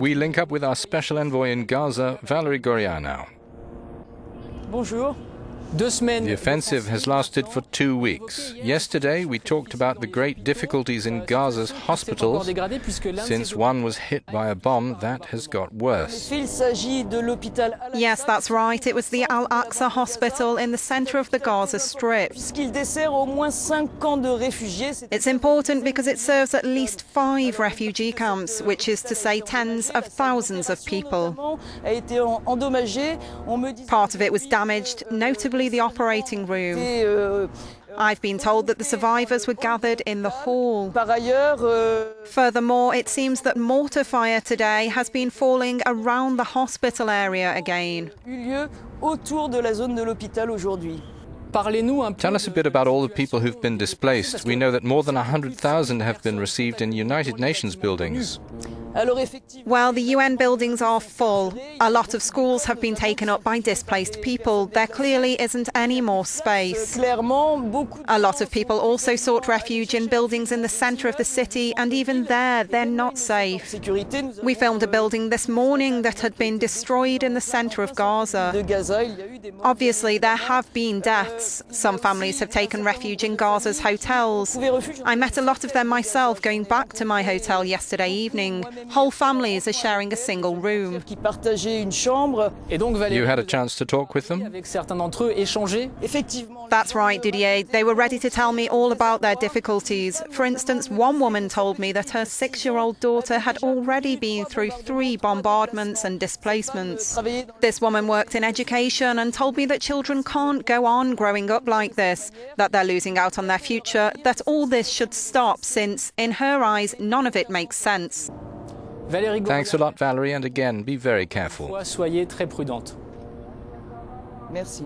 We link up with our special envoy in Gaza, Valerie Gauriat. Bonjour. Deux semaines. The offensive has lasted for two weeks. Yesterday, we talked about the great difficulties in Gaza's hospitals. Since one was hit by a bomb, that has got worse. Yes, that's right. It was the Al Aqsa Hospital in the center of the Gaza Strip. It's important because it serves at least five refugee camps, which is to say tens of thousands of people. Part of it was damaged, notably the operating room. I've been told that the survivors were gathered in the hall. Furthermore, it seems that mortar fire today has been falling around the hospital area again. Tell us a bit about all the people who've been displaced. We know that more than 100,000 have been received in United Nations buildings. Well, the UN buildings are full. A lot of schools have been taken up by displaced people. There clearly isn't any more space. A lot of people also sought refuge in buildings in the centre of the city, and even there, they're not safe. We filmed a building this morning that had been destroyed in the centre of Gaza. Obviously, there have been deaths. Some families have taken refuge in Gaza's hotels. I met a lot of them myself going back to my hotel yesterday evening. Whole families are sharing a single room. You had a chance to talk with them? That's right, Didier. They were ready to tell me all about their difficulties. For instance, one woman told me that her six year old daughter had already been through three bombardments and displacements. This woman worked in education and told me that children can't go on growing up like this, that they're losing out on their future, that all this should stop since, in her eyes, none of it makes sense. Thanks a lot, Valerie, and again, be very careful. Soyez très prudente. Merci.